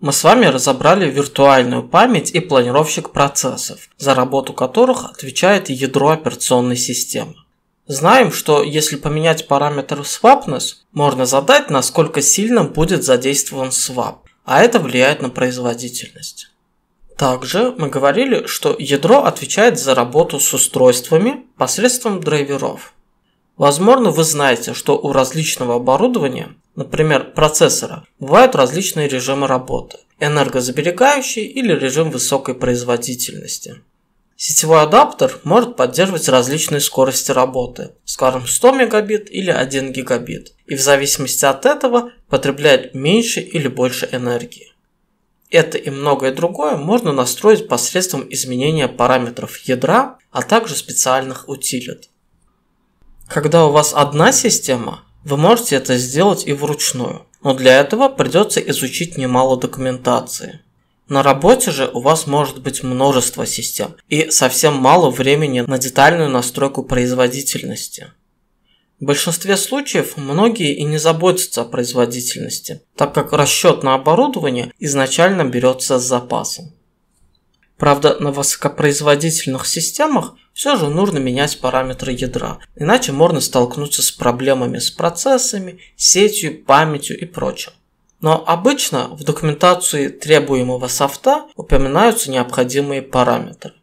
Мы с вами разобрали виртуальную память и планировщик процессов, за работу которых отвечает ядро операционной системы. Знаем, что если поменять параметр swapness, можно задать, насколько сильно будет задействован swap, а это влияет на производительность. Также мы говорили, что ядро отвечает за работу с устройствами посредством драйверов. Возможно, вы знаете, что у различного оборудования, например, процессора, бывают различные режимы работы – энергозаберегающий или режим высокой производительности. Сетевой адаптер может поддерживать различные скорости работы, скажем 100 мегабит или 1 гигабит, и в зависимости от этого потребляет меньше или больше энергии. Это и многое другое можно настроить посредством изменения параметров ядра, а также специальных утилит. Когда у вас одна система, вы можете это сделать и вручную, но для этого придется изучить немало документации. На работе же у вас может быть множество систем и совсем мало времени на детальную настройку производительности. В большинстве случаев многие и не заботятся о производительности, так как расчет на оборудование изначально берется с запасом. Правда, на высокопроизводительных системах все же нужно менять параметры ядра, иначе можно столкнуться с проблемами с процессами, сетью, памятью и прочим. Но обычно в документации требуемого софта упоминаются необходимые параметры.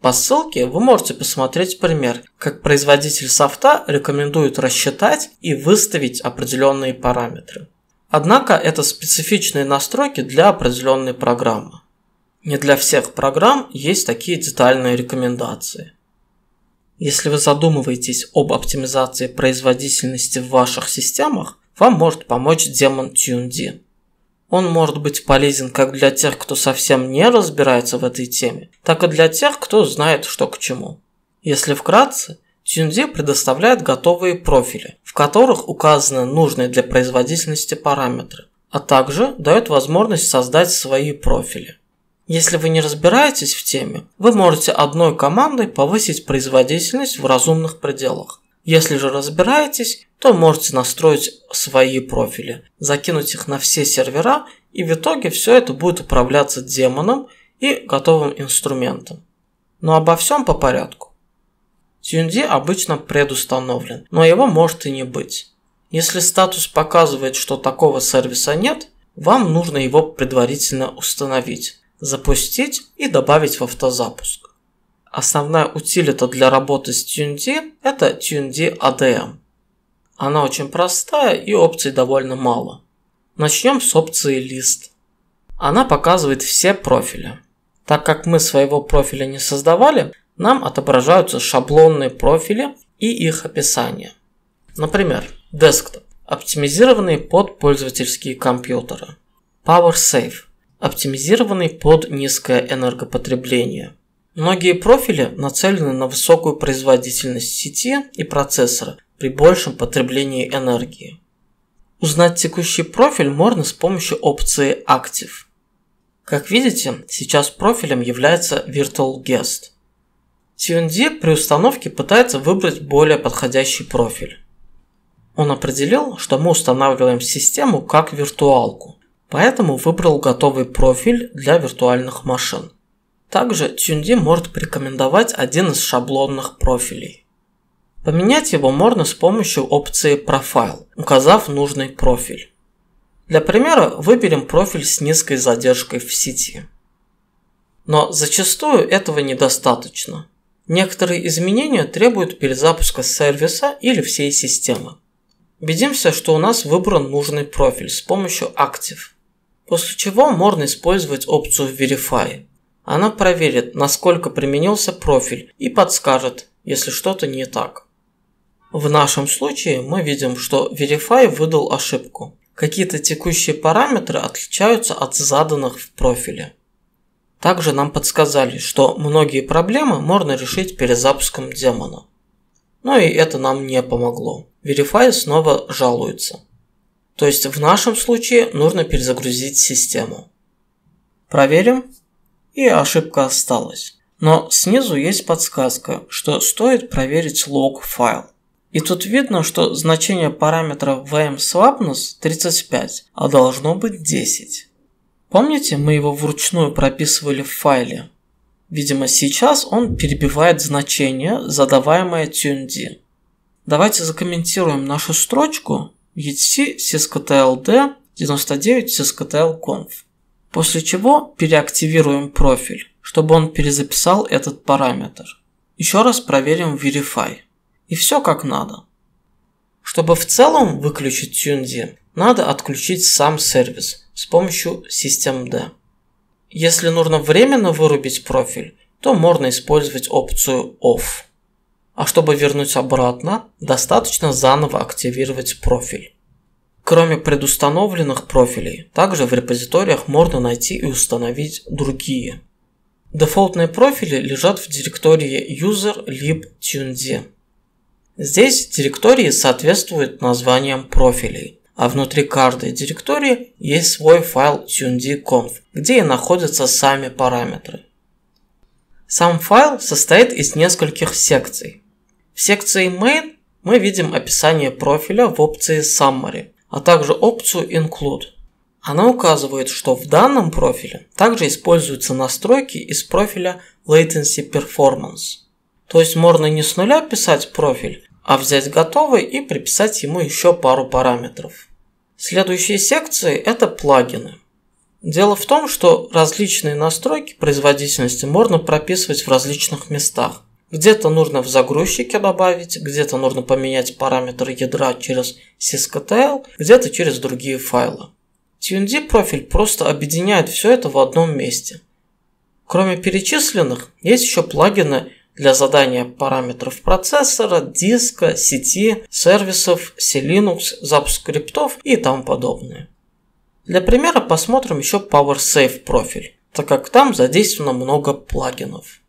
По ссылке вы можете посмотреть пример, как производитель софта рекомендует рассчитать и выставить определенные параметры. Однако это специфичные настройки для определенной программы. Не для всех программ есть такие детальные рекомендации. Если вы задумываетесь об оптимизации производительности в ваших системах, вам может помочь демон TuneD. Он может быть полезен как для тех, кто совсем не разбирается в этой теме, так и для тех, кто знает, что к чему. Если вкратце, TuneD предоставляет готовые профили, в которых указаны нужные для производительности параметры, а также дает возможность создать свои профили. Если вы не разбираетесь в теме, вы можете одной командой повысить производительность в разумных пределах. Если же разбираетесь, то можете настроить свои профили, закинуть их на все сервера, и в итоге все это будет управляться демоном и готовым инструментом. Но обо всем по порядку. TuneD обычно предустановлен, но его может и не быть. Если статус показывает, что такого сервиса нет, вам нужно его предварительно установить, запустить и добавить в автозапуск. Основная утилита для работы с TuneD – это TuneD ADM. Она очень простая и опций довольно мало. Начнем с опции лист. Она показывает все профили. Так как мы своего профиля не создавали, нам отображаются шаблонные профили и их описание. Например, Desktop – оптимизированный под пользовательские компьютеры. PowerSafe – оптимизированный под низкое энергопотребление. Многие профили нацелены на высокую производительность сети и процессора при большем потреблении энергии. Узнать текущий профиль можно с помощью опции Active. Как видите, сейчас профилем является Virtual Guest. TND при установке пытается выбрать более подходящий профиль. Он определил, что мы устанавливаем систему как виртуалку, поэтому выбрал готовый профиль для виртуальных машин. Также TuneD может порекомендовать один из шаблонных профилей. Поменять его можно с помощью опции Profile, указав нужный профиль. Для примера выберем профиль с низкой задержкой в сети. Но зачастую этого недостаточно. Некоторые изменения требуют перезапуска сервиса или всей системы. Убедимся, что у нас выбран нужный профиль с помощью Active, после чего можно использовать опцию Verify. Она проверит, насколько применился профиль и подскажет, если что-то не так. В нашем случае мы видим, что Verify выдал ошибку. Какие-то текущие параметры отличаются от заданных в профиле. Также нам подсказали, что многие проблемы можно решить перезапуском демона. Но и это нам не помогло. Verify снова жалуется. То есть в нашем случае нужно перезагрузить систему. Проверим. И ошибка осталась. Но снизу есть подсказка, что стоит проверить лог файл. И тут видно, что значение параметра vmSwapness 35, а должно быть 10. Помните, мы его вручную прописывали в файле? Видимо, сейчас он перебивает значение, задаваемое TuneD. Давайте закомментируем нашу строчку etc sysctld 99 sysctlconf. После чего переактивируем профиль, чтобы он перезаписал этот параметр. Еще раз проверим verify. И все как надо. Чтобы в целом выключить TuneD, надо отключить сам сервис с помощью systemd. Если нужно временно вырубить профиль, то можно использовать опцию Off. А чтобы вернуть обратно, достаточно заново активировать профиль. Кроме предустановленных профилей, также в репозиториях можно найти и установить другие. Дефолтные профили лежат в директории user lib tuned. Здесь директории соответствуют названиям профилей, а внутри каждой директории есть свой файл tuned.conf, где и находятся сами параметры. Сам файл состоит из нескольких секций. В секции main мы видим описание профиля в опции Summary, а также опцию Include. Она указывает, что в данном профиле также используются настройки из профиля Latency Performance. То есть можно не с нуля писать профиль, а взять готовый и приписать ему еще пару параметров. Следующие секции – это плагины. Дело в том, что различные настройки производительности можно прописывать в различных местах. Где-то нужно в загрузчике добавить, где-то нужно поменять параметры ядра через sysctl, где-то через другие файлы. TUND профиль просто объединяет все это в одном месте. Кроме перечисленных, есть еще плагины для задания параметров процессора, диска, сети, сервисов, C-Linux, запуск скриптов и тому подобное. Для примера посмотрим еще PowerSafe профиль, так как там задействовано много плагинов.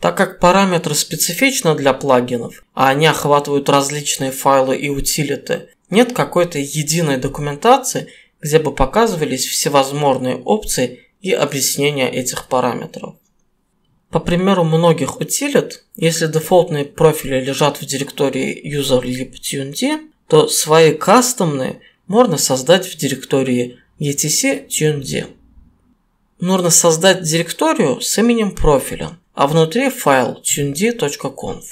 Так как параметры специфичны для плагинов, а они охватывают различные файлы и утилиты, нет какой-то единой документации, где бы показывались всевозможные опции и объяснения этих параметров. По примеру многих утилит, если дефолтные профили лежат в директории user-lib-tuned, то свои кастомные можно создать в директории etc-tuned. Нужно создать директорию с именем профиля, а внутри файл tuned.conf.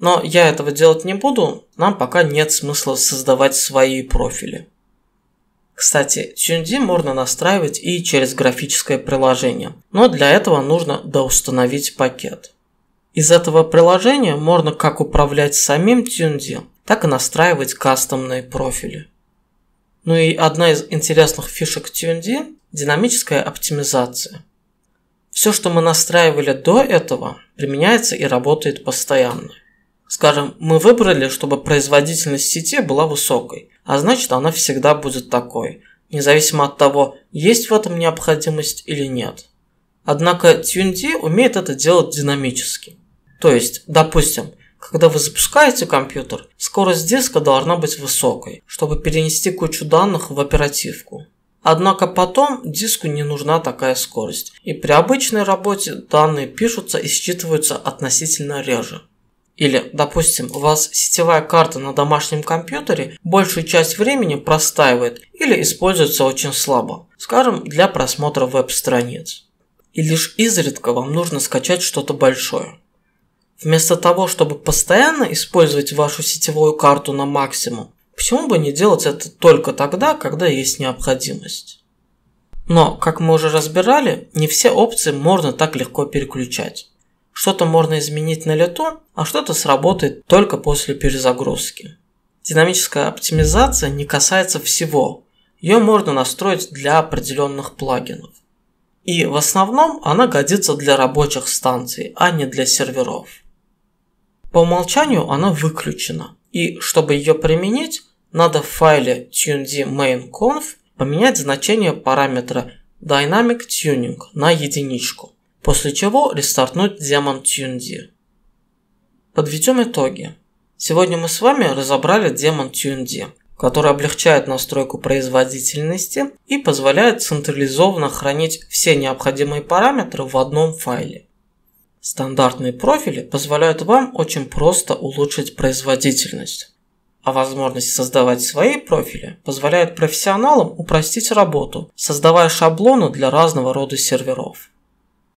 Но я этого делать не буду, нам пока нет смысла создавать свои профили. Кстати, TuneD можно настраивать и через графическое приложение, но для этого нужно доустановить пакет. Из этого приложения можно как управлять самим TuneD, так и настраивать кастомные профили. Ну и одна из интересных фишек TuneD – динамическая оптимизация. Все, что мы настраивали до этого, применяется и работает постоянно. Скажем, мы выбрали, чтобы производительность сети была высокой, а значит она всегда будет такой, независимо от того, есть в этом необходимость или нет. Однако TuneD умеет это делать динамически. То есть, допустим, когда вы запускаете компьютер, скорость диска должна быть высокой, чтобы перенести кучу данных в оперативку. Однако потом диску не нужна такая скорость, и при обычной работе данные пишутся и считываются относительно реже. Или, допустим, у вас сетевая карта на домашнем компьютере большую часть времени простаивает или используется очень слабо, скажем, для просмотра веб-страниц. И лишь изредка вам нужно скачать что-то большое. Вместо того, чтобы постоянно использовать вашу сетевую карту на максимум, почему бы не делать это только тогда, когда есть необходимость? Но, как мы уже разбирали, не все опции можно так легко переключать. Что-то можно изменить на лету, а что-то сработает только после перезагрузки. Динамическая оптимизация не касается всего. Ее можно настроить для определенных плагинов. И в основном она годится для рабочих станций, а не для серверов. По умолчанию она выключена. И чтобы ее применить, надо в файле tuned поменять значение параметра Dynamic Tuning на единичку после чего рестартнуть Demon TuneD. Подведем итоги. Сегодня мы с вами разобрали Demon TuneD, который облегчает настройку производительности и позволяет централизованно хранить все необходимые параметры в одном файле. Стандартные профили позволяют вам очень просто улучшить производительность. А возможность создавать свои профили позволяет профессионалам упростить работу, создавая шаблоны для разного рода серверов.